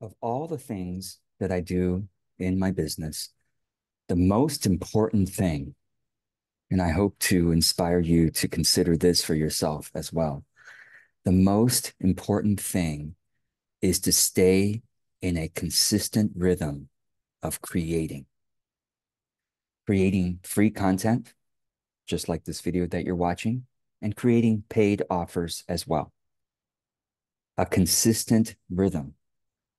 of all the things that I do in my business, the most important thing, and I hope to inspire you to consider this for yourself as well. The most important thing is to stay in a consistent rhythm of creating. Creating free content, just like this video that you're watching, and creating paid offers as well. A consistent rhythm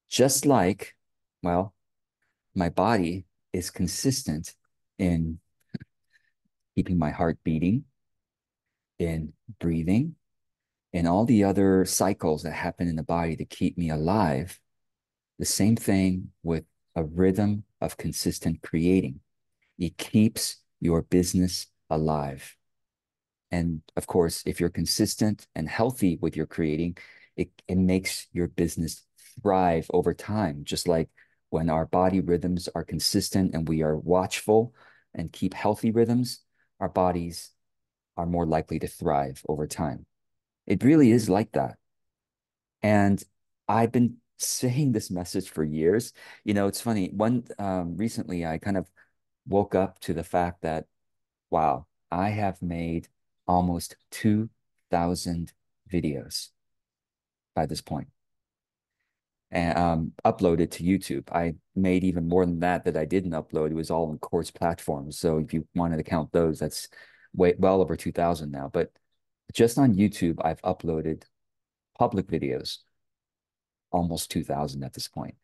just like, well, my body is consistent in keeping my heart beating, in breathing, and all the other cycles that happen in the body to keep me alive. The same thing with a rhythm of consistent creating. It keeps your business alive. And of course, if you're consistent and healthy with your creating, it, it makes your business thrive over time, just like when our body rhythms are consistent and we are watchful and keep healthy rhythms, our bodies are more likely to thrive over time. It really is like that. And I've been saying this message for years. You know, it's funny. One um, recently, I kind of woke up to the fact that, wow, I have made almost 2,000 videos by this point and um, uploaded to YouTube. I made even more than that that I didn't upload. It was all on course platforms. So if you wanted to count those, that's way well over 2000 now. But just on YouTube, I've uploaded public videos, almost 2000 at this point.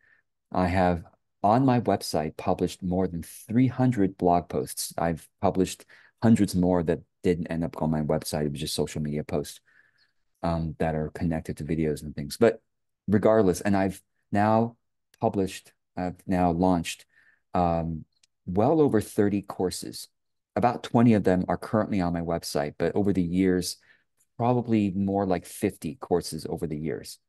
I have on my website published more than 300 blog posts. I've published hundreds more that didn't end up on my website. It was just social media posts um, that are connected to videos and things. But regardless. And I've now published, I've now launched um, well over 30 courses. About 20 of them are currently on my website, but over the years, probably more like 50 courses over the years.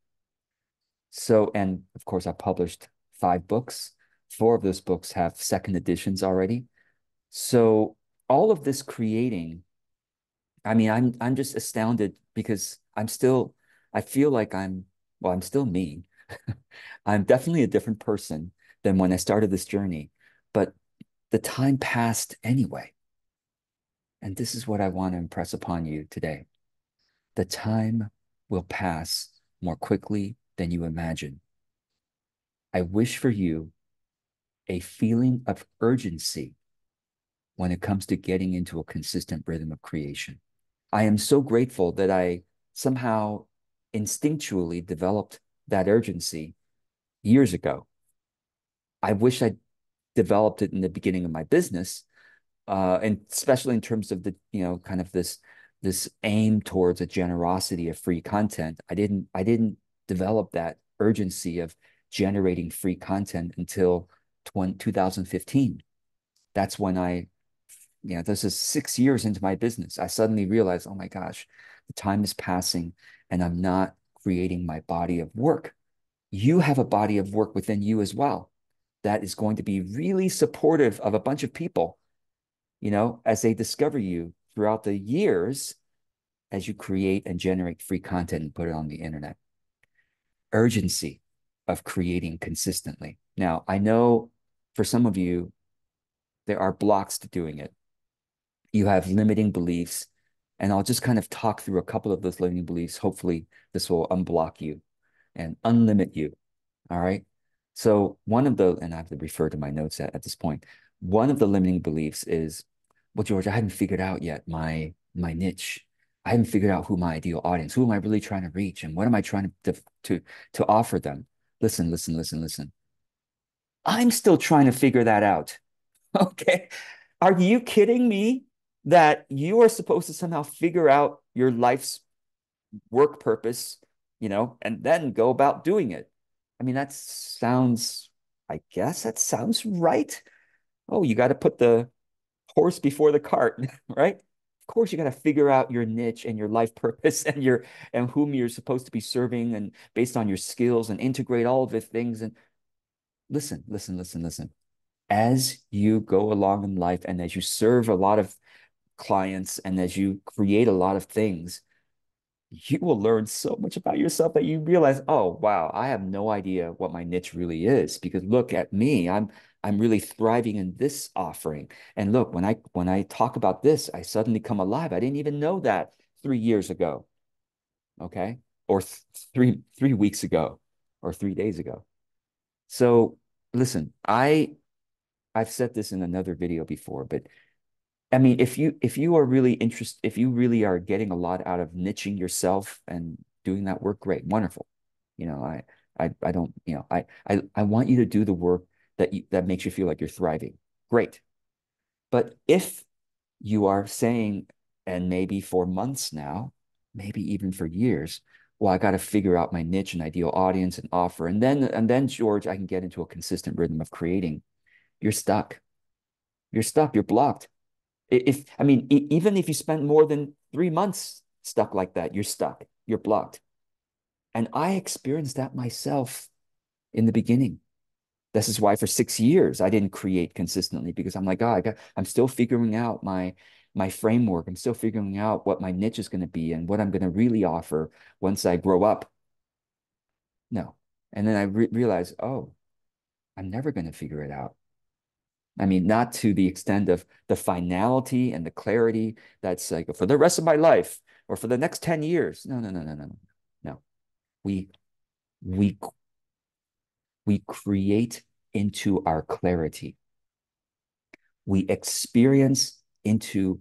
So, and of course, I published five books. Four of those books have second editions already. So, all of this creating, I mean, I'm I'm just astounded because I'm still, I feel like I'm well, I'm still me. I'm definitely a different person than when I started this journey, but the time passed anyway. And this is what I want to impress upon you today. The time will pass more quickly than you imagine. I wish for you a feeling of urgency when it comes to getting into a consistent rhythm of creation. I am so grateful that I somehow instinctually developed that urgency years ago. I wish I developed it in the beginning of my business, uh, and especially in terms of the you know kind of this this aim towards a generosity of free content. I didn't I didn't develop that urgency of generating free content until 20, 2015. That's when I, you know, this is six years into my business. I suddenly realized, oh my gosh, the time is passing and I'm not creating my body of work. You have a body of work within you as well that is going to be really supportive of a bunch of people, you know, as they discover you throughout the years as you create and generate free content and put it on the internet. Urgency of creating consistently. Now, I know for some of you, there are blocks to doing it. You have limiting beliefs and I'll just kind of talk through a couple of those limiting beliefs. Hopefully, this will unblock you and unlimit you. All right. So, one of the, and I have to refer to my notes at, at this point, one of the limiting beliefs is, well, George, I haven't figured out yet my my niche. I haven't figured out who my ideal audience, who am I really trying to reach, and what am I trying to to to offer them? Listen, listen, listen, listen. I'm still trying to figure that out. Okay. Are you kidding me? That you are supposed to somehow figure out your life's work purpose, you know, and then go about doing it. I mean, that sounds, I guess that sounds right. Oh, you got to put the horse before the cart, right? Of course, you got to figure out your niche and your life purpose and your and whom you're supposed to be serving and based on your skills and integrate all of the things. And listen, listen, listen, listen. As you go along in life and as you serve a lot of clients and as you create a lot of things, you will learn so much about yourself that you realize, oh, wow, I have no idea what my niche really is because look at me. I'm I'm really thriving in this offering. And look, when I when I talk about this, I suddenly come alive. I didn't even know that three years ago. Okay. Or th three three weeks ago or three days ago. So listen, I I've said this in another video before, but I mean, if you if you are really interested, if you really are getting a lot out of niching yourself and doing that work, great, wonderful. You know, I I I don't, you know, I I I want you to do the work that you, that makes you feel like you're thriving. Great. But if you are saying, and maybe for months now, maybe even for years, well, I got to figure out my niche and ideal audience and offer, and then and then George, I can get into a consistent rhythm of creating. You're stuck. You're stuck. You're blocked if I mean, even if you spend more than three months stuck like that, you're stuck, you're blocked. And I experienced that myself in the beginning. This is why for six years I didn't create consistently because I'm like, oh, I got, I'm still figuring out my my framework. I'm still figuring out what my niche is going to be and what I'm going to really offer once I grow up. No. And then I re realized, oh, I'm never going to figure it out. I mean, not to the extent of the finality and the clarity that's like for the rest of my life or for the next 10 years. No, no, no, no, no, no. We, we, we create into our clarity. We experience into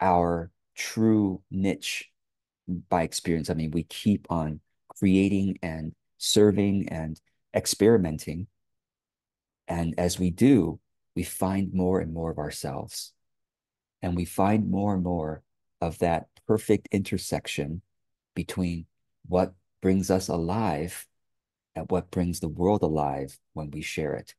our true niche by experience. I mean, we keep on creating and serving and experimenting. And as we do, we find more and more of ourselves. And we find more and more of that perfect intersection between what brings us alive and what brings the world alive when we share it.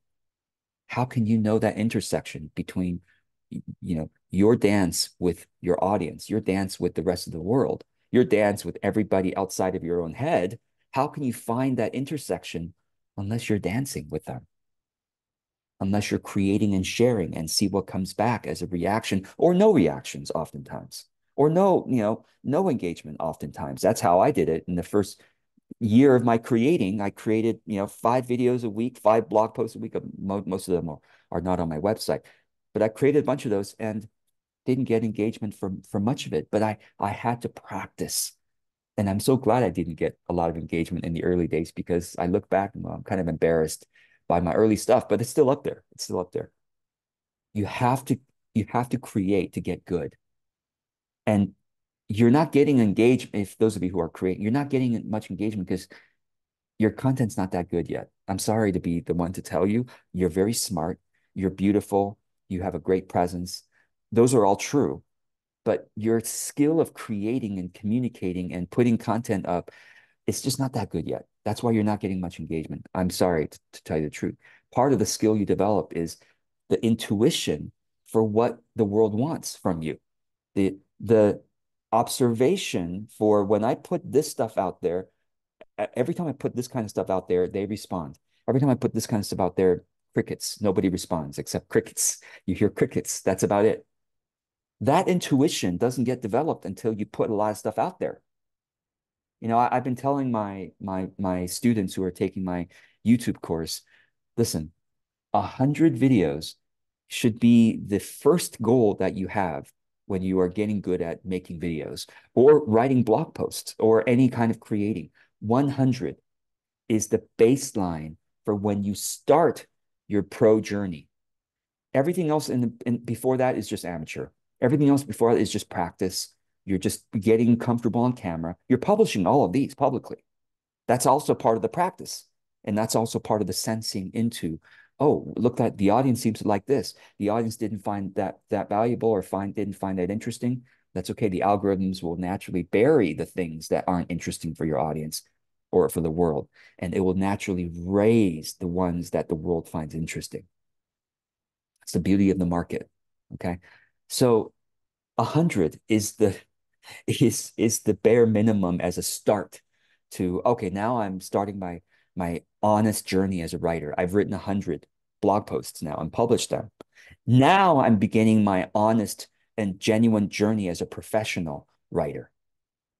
How can you know that intersection between you know your dance with your audience, your dance with the rest of the world, your dance with everybody outside of your own head? How can you find that intersection unless you're dancing with them? Unless you're creating and sharing and see what comes back as a reaction or no reactions oftentimes or no you know no engagement oftentimes. That's how i did it. In the first year of my creating i created you know five videos a week five blog posts a week. Most of them are, are not on my website but i created a bunch of those and didn't get engagement from for much of it but i i had to practice. And i'm so glad i didn't get a lot of engagement in the early days because i look back and well, i'm kind of embarrassed by my early stuff, but it's still up there. It's still up there. You have to you have to create to get good. And you're not getting engaged if those of you who are creating, you're not getting much engagement because your content's not that good yet. I'm sorry to be the one to tell you. You're very smart, you're beautiful, you have a great presence. Those are all true. But your skill of creating and communicating and putting content up, it's just not that good yet. That's why you're not getting much engagement. I'm sorry to, to tell you the truth. Part of the skill you develop is the intuition for what the world wants from you. The the observation for when I put this stuff out there, every time I put this kind of stuff out there, they respond. Every time I put this kind of stuff out there, crickets. Nobody responds except crickets. You hear crickets. That's about it. That intuition doesn't get developed until you put a lot of stuff out there. You know, I, have been telling my my my students who are taking my YouTube course, listen, a hundred videos should be the first goal that you have when you are getting good at making videos or writing blog posts or any kind of creating. 100 is the baseline for when you start your pro journey. Everything else in, the, in before that is just amateur. Everything else before that is just practice you're just getting comfortable on camera. You're publishing all of these publicly. That's also part of the practice. And that's also part of the sensing into, oh, look that the audience seems to like this. The audience didn't find that that valuable or find didn't find that interesting. That's okay. The algorithms will naturally bury the things that aren't interesting for your audience or for the world. And it will naturally raise the ones that the world finds interesting. It's the beauty of the market. Okay. So a hundred is the is is the bare minimum as a start to okay now i'm starting my my honest journey as a writer i've written a hundred blog posts now and published them now i'm beginning my honest and genuine journey as a professional writer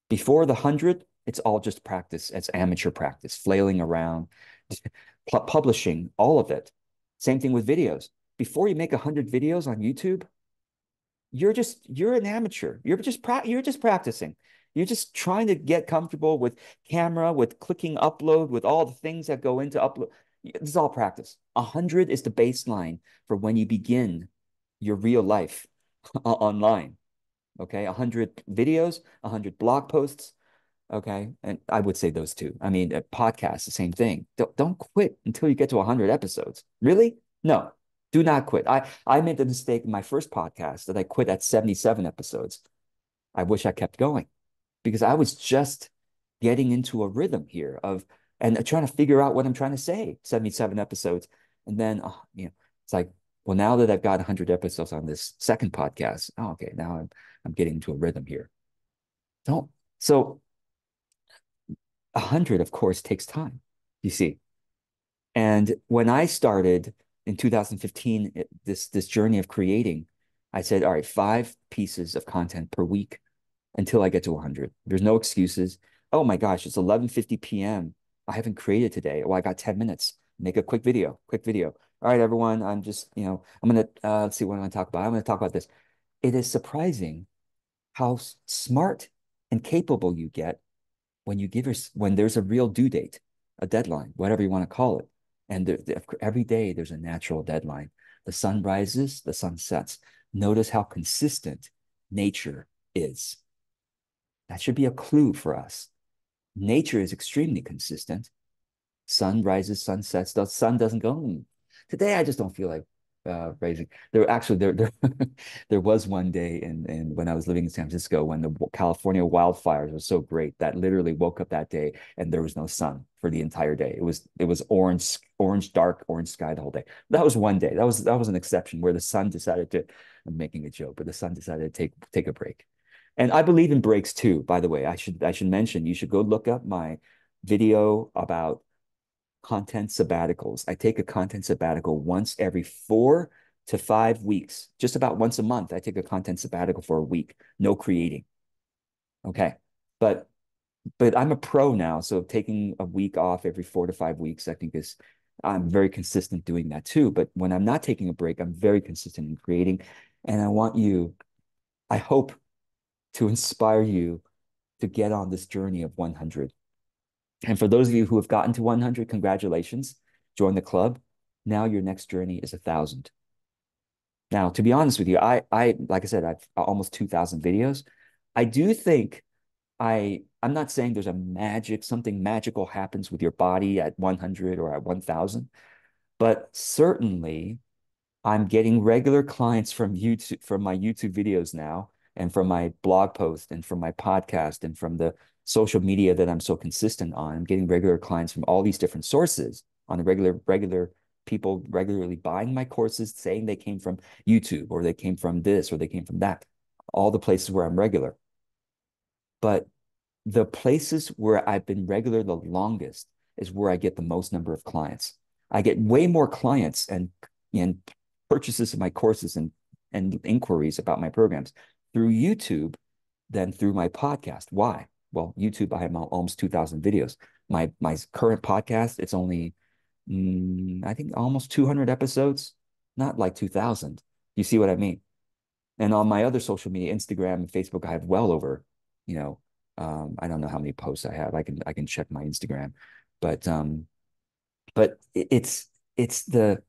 Before the 100, it's all just practice. It's amateur practice, flailing around, publishing, all of it. Same thing with videos. Before you make 100 videos on YouTube, you're just you're an amateur. You're just pra- you're just practicing. You're just trying to get comfortable with camera, with clicking upload, with all the things that go into upload. This is all practice. 100 is the baseline for when you begin your real life uh, online. Okay, 100 videos, 100 blog posts. Okay, and I would say those two. I mean, a podcast, the same thing. Don't, don't quit until you get to 100 episodes. Really? No, do not quit. I, I made the mistake in my first podcast that I quit at 77 episodes. I wish I kept going because I was just getting into a rhythm here of and trying to figure out what I'm trying to say. 77 episodes. And then, oh, you know, it's like, well, now that I've got 100 episodes on this second podcast, oh, okay, now I'm, I'm getting into a rhythm here. Don't. So 100, of course, takes time, you see. And when I started in 2015, this, this journey of creating, I said, all right, five pieces of content per week until I get to 100. There's no excuses. Oh my gosh, it's 11:50 p.m. I haven't created today. Well, I got 10 minutes. Make a quick video, quick video. All right, everyone, I'm just, you know, I'm going to, uh, let's see what I'm to talk about. I'm to talk about this. It is surprising how smart and capable you get when you give your, when there's a real due date, a deadline, whatever you want to call it. And the, the, every day there's a natural deadline. The sun rises, the sun sets. Notice how consistent nature is. That should be a clue for us nature is extremely consistent. Sun rises, sun sets. The sun doesn't go. Today, I just don't feel like uh, raising. There actually there there there was one day in in when I was living in San Francisco when the California wildfires were so great that literally woke up that day and there was no sun for the entire day. It was it was orange orange dark orange sky the whole day. That was one day. That was that was an exception where the sun decided to. I'm making a joke, but the sun decided to take take a break. And I believe in breaks too, by the way. I should I should mention you should go look up my video about content sabbaticals. I take a content sabbatical once every four to five weeks, just about once a month. I take a content sabbatical for a week, no creating. Okay. But but I'm a pro now. So taking a week off every four to five weeks, I think is I'm very consistent doing that too. But when I'm not taking a break, I'm very consistent in creating. And I want you, I hope to inspire you to get on this journey of 100. And for those of you who have gotten to 100, congratulations, join the club. Now your next journey is a thousand. Now, to be honest with you, I, I, like I said, I've uh, almost 2000 videos. I do think I, I'm not saying there's a magic, something magical happens with your body at 100 or at 1000, but certainly I'm getting regular clients from YouTube, from my YouTube videos now and from my blog post and from my podcast and from the social media that I'm so consistent on. I'm getting regular clients from all these different sources on a regular, regular people regularly buying my courses, saying they came from YouTube or they came from this or they came from that, all the places where I'm regular. But the places where I've been regular the longest is where I get the most number of clients. I get way more clients and, and purchases of my courses and, and inquiries about my programs through YouTube than through my podcast. Why? Well, YouTube, I have almost 2,000 videos. My my current podcast, it's only, mm, I think, almost 200 episodes, not like 2,000. You see what I mean? And on my other social media, Instagram and Facebook, I have well over, you know, um, I don't know how many posts I have. I can I can check my Instagram, but um, but it's it's the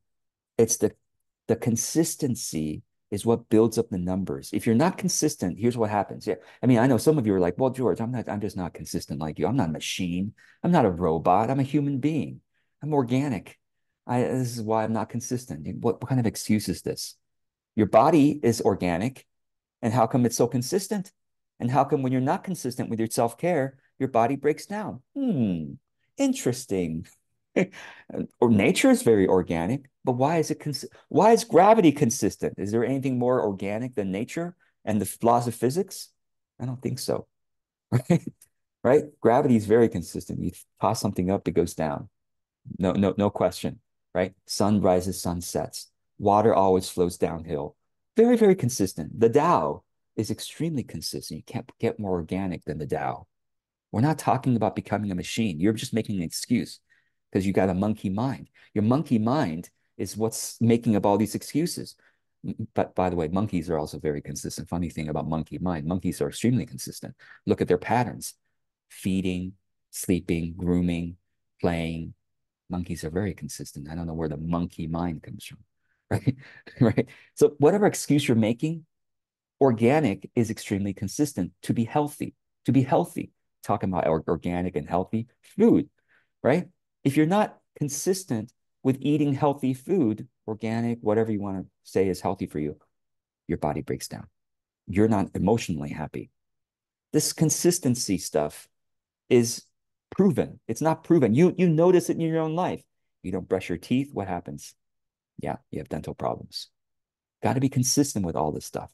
it's the the consistency is what builds up the numbers. If you're not consistent, here's what happens. Yeah. I mean, I know some of you are like, well, George, I'm not, I'm just not consistent like you. I'm not a machine. I'm not a robot. I'm a human being. I'm organic. I, this is why I'm not consistent. What, what kind of excuse is this? Your body is organic. And how come it's so consistent? And how come when you're not consistent with your self care, your body breaks down? Hmm, interesting. or nature is very organic, but why is it cons- why is gravity consistent? Is there anything more organic than nature and the laws of physics? I don't think so. Right? right? Gravity is very consistent. You toss something up, it goes down. No, no, no question. Right? Sun rises, sun sets. Water always flows downhill. Very, very consistent. The Tao is extremely consistent. You can't get more organic than the Tao. We're not talking about becoming a machine. You're just making an excuse because you got a monkey mind. Your monkey mind is what's making up all these excuses. But by the way, monkeys are also very consistent. Funny thing about monkey mind, monkeys are extremely consistent. Look at their patterns feeding, sleeping, grooming, playing. Monkeys are very consistent. I don't know where the monkey mind comes from, right? right. So whatever excuse you're making, organic is extremely consistent to be healthy, to be healthy. Talking about organic and healthy food, right? If you're not consistent with eating healthy food, organic, whatever you want to say is healthy for you, your body breaks down. You're not emotionally happy. This consistency stuff is proven. It's not proven. You you notice it in your own life. You don't brush your teeth, what happens? Yeah, you have dental problems. Got to be consistent with all this stuff.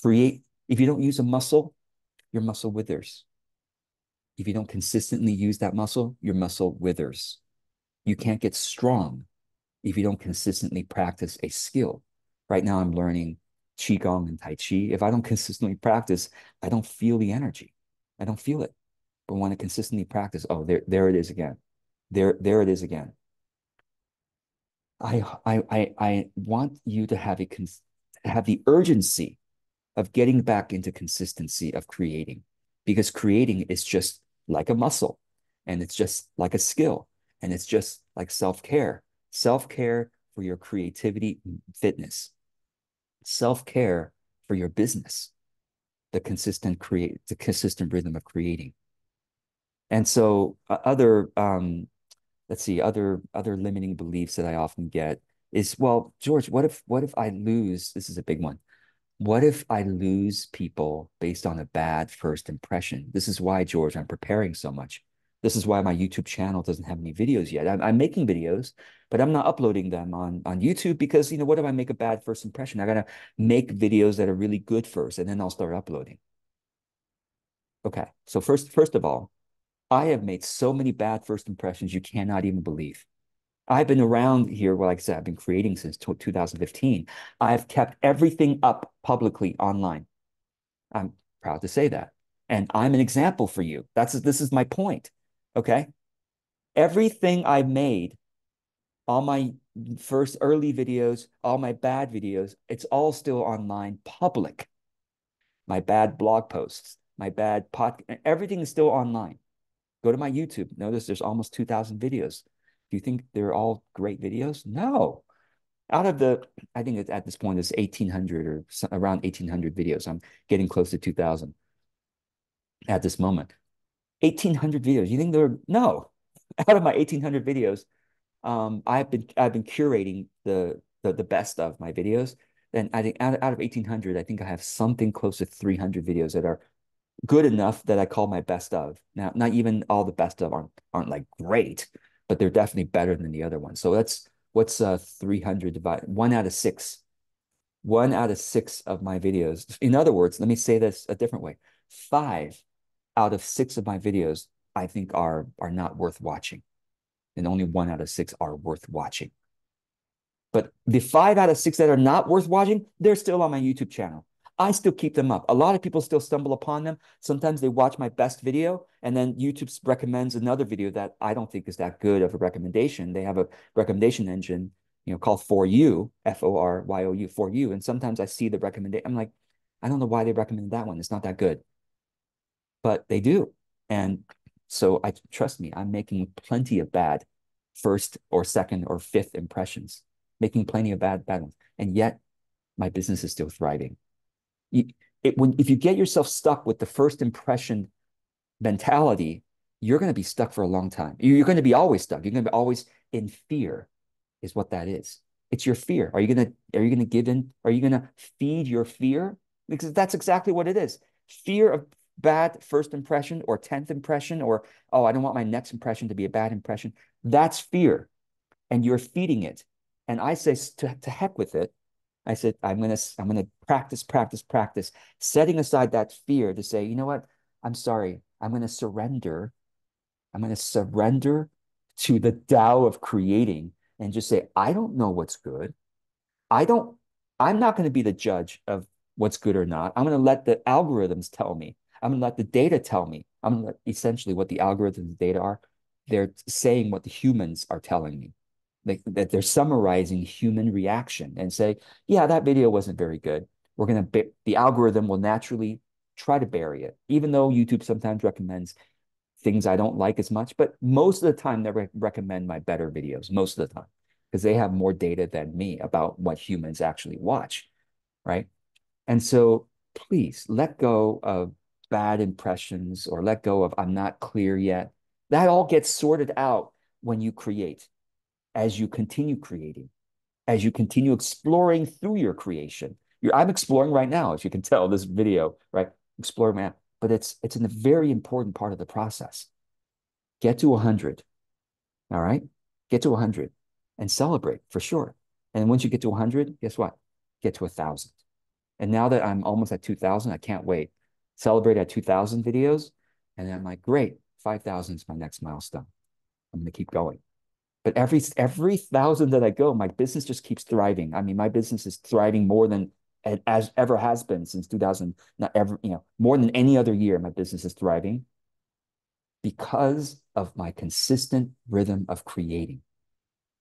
Create if you don't use a muscle, your muscle withers. If you don't consistently use that muscle, your muscle withers. You can't get strong if you don't consistently practice a skill. Right now, I'm learning Qigong and Tai Chi. If I don't consistently practice, I don't feel the energy. I don't feel it. But when I consistently practice, oh, there, there it is again. There, there it is again. I, I, I, I want you to have a have the urgency of getting back into consistency of creating, because creating is just like a muscle, and it's just like a skill, and it's just like self care self care for your creativity, fitness, self care for your business, the consistent create, the consistent rhythm of creating. And so, uh, other, um, let's see, other other limiting beliefs that I often get is, well, George, what if what if I lose? This is a big one. What if I lose people based on a bad first impression? This is why, George, I'm preparing so much. This is why my YouTube channel doesn't have any videos yet. I'm, I'm, making videos, but I'm not uploading them on, on YouTube because, you know, what if I make a bad first impression? I got to make videos that are really good first, and then I'll start uploading. Okay, so first, first of all, I have made so many bad first impressions you cannot even believe. I've been around here, well, like I said, I've been creating since 2015. I've kept everything up publicly online. I'm proud to say that. And I'm an example for you. That's this is my point. Okay. Everything I made, all my first early videos, all my bad videos, it's all still online public. My bad blog posts, my bad podcast, everything is still online. Go to my YouTube. Notice there's almost 2,000 videos. Do you think they're all great videos? No. Out of the, I think it's at this point, it's 1,800 or around 1,800 videos. I'm getting close to 2,000 at this moment. 1,800 videos. You think they're no? Out of my 1,800 videos, um, I've been I've been curating the the, the best of my videos. And I think out, out of 1,800, I think I have something close to 300 videos that are good enough that I call my best of. Now, not even all the best of aren't aren't like great, but they're definitely better than the other ones. So that's what's uh 300 divided one out of six. One out of six of my videos. In other words, let me say this a different way. Five out of six of my videos, I think are are not worth watching. And only one out of six are worth watching. But the five out of six that are not worth watching, they're still on my YouTube channel. I still keep them up. A lot of people still stumble upon them. Sometimes they watch my best video and then YouTube recommends another video that I don't think is that good of a recommendation. They have a recommendation engine, you know, called For You, F O R Y O U, For You. And sometimes I see the recommendation. I'm like, I don't know why they recommended that one. It's not that good but they do. And so I trust me, I'm making plenty of bad first or second or fifth impressions, making plenty of bad bad ones. And yet my business is still thriving. You, it, when, if you get yourself stuck with the first impression mentality, you're going to be stuck for a long time. You're going to be always stuck. You're going to be always in fear, is what that is. It's your fear. Are you going to are you going to give in? Are you going to feed your fear? Because that's exactly what it is. Fear of bad first impression or 10th impression or, oh, I don't want my next impression to be a bad impression. That's fear. And you're feeding it. And I say to, to heck with it. I said, I'm gonna I'm gonna practice, practice, practice, setting aside that fear to say, you know what? I'm sorry. I'm gonna surrender. I'm gonna surrender to the Tao of creating and just say, I don't know what's good. I don't, I'm not going to be the judge of what's good or not. I'm going to let the algorithms tell me I'm going to let the data tell me I'm essentially what the algorithms and data are. They're saying what the humans are telling me. They, that they're summarizing human reaction and say, yeah, that video wasn't very good. We're going to, the algorithm will naturally try to bury it, even though YouTube sometimes recommends things I don't like as much. But most of the time, they re recommend my better videos, most of the time, because they have more data than me about what humans actually watch, right? And so please let go of bad impressions or let go of I'm not clear yet. That all gets sorted out when you create, as you continue creating, as you continue exploring through your creation. You're, I'm exploring right now, as you can tell this video, right? Exploring, man, but it's it's in a very important part of the process. Get to 100. All right? Get to 100 and celebrate for sure. And once you get to 100, guess what? Get to a 1,000. And now that I'm almost at 2,000, I can't wait. Celebrate at 2,000 videos. And then I'm like, great, 5,000 is my next milestone. I'm going to keep going. But every every thousand that I go, my business just keeps thriving. I mean, my business is thriving more than as ever has been since 2000 not ever you know more than any other year my business is thriving because of my consistent rhythm of creating.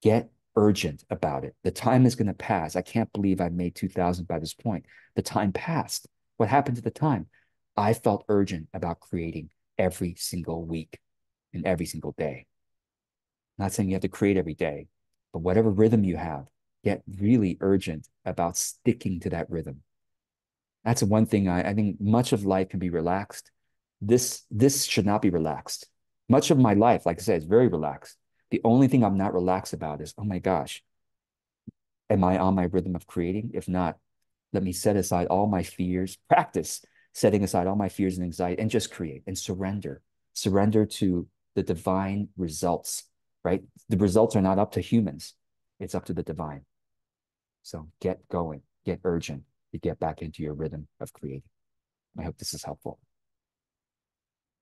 Get urgent about it. The time is going to pass. I can't believe i made 2000 by this point. The time passed. What happened to the time? I felt urgent about creating every single week and every single day not saying you have to create every day but whatever rhythm you have get really urgent about sticking to that rhythm. That's one thing I, I think much of life can be relaxed. This this should not be relaxed. Much of my life, like I said, is very relaxed. The only thing I'm not relaxed about is, oh my gosh, am I on my rhythm of creating? If not, let me set aside all my fears, practice setting aside all my fears and anxiety, and just create and surrender. Surrender to the divine results, right? The results are not up to humans, it's up to the divine. So get going, get urgent to get back into your rhythm of creating. I hope this is helpful.